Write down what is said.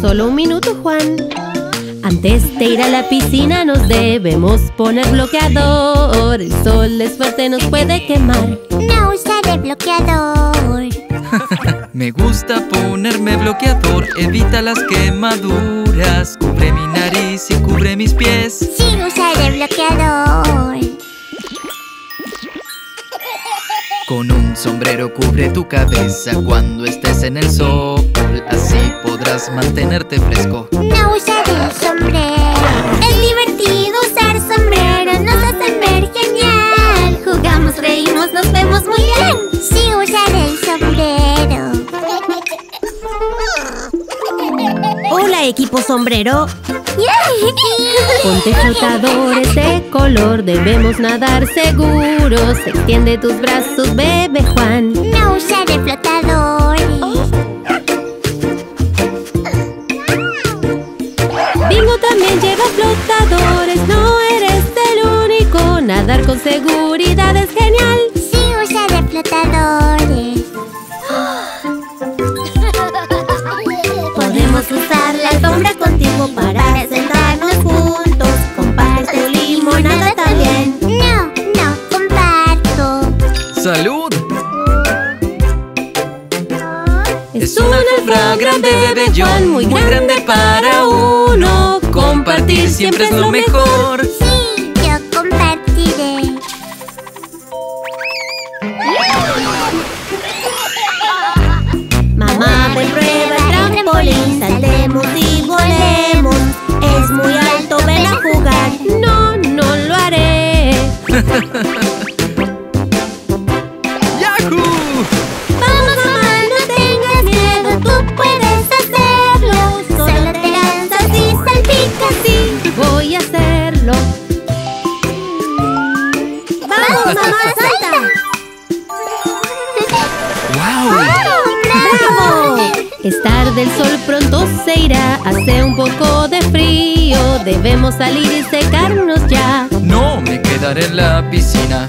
Solo un minuto, Juan. Antes de ir a la piscina nos debemos poner bloqueador. El sol es fuerte, nos puede quemar. No usaré bloqueador. Me gusta ponerme bloqueador, evita las quemaduras. Cubre mi nariz y cubre mis pies. Con un sombrero cubre tu cabeza cuando estés en el sol. Así podrás mantenerte fresco. No usaré sombrero. Equipo sombrero. Ponte flotadores de color, debemos nadar seguros. Extiende tus brazos, bebé Juan. No usaré flotadores. Bingo también lleva flotadores, no eres el único. Nadar con seguridad es genial. Sí, usaré flotadores. ¡Salud! Es una alfombra grande, bebé Juan, muy grande para uno. Compartir siempre es lo mejor. Sí, yo compartiré. Mamá, ven prueba el trampolín, saltemos y volemos. Es muy alto, ven a jugar. No, no lo haré. mamá, salta! ¡Wow! ¡Bravo! Estar del sol pronto se irá. Hace un poco de frío. Debemos salir y secarnos ya. No, me quedaré en la piscina.